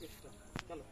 চেষ্টা চলো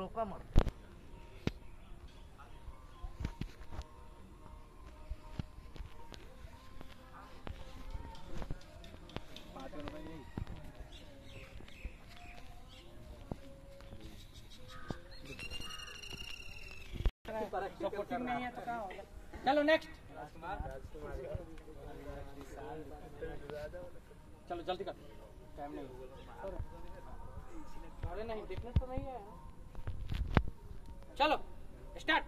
रोका मत। सपोर्टिंग नहीं है तो कहाँ होगा? चलो नेक्स्ट चलो जल्दी कर। टाइम नहीं अरे नहीं देखने तो नहीं है चलो स्टार्ट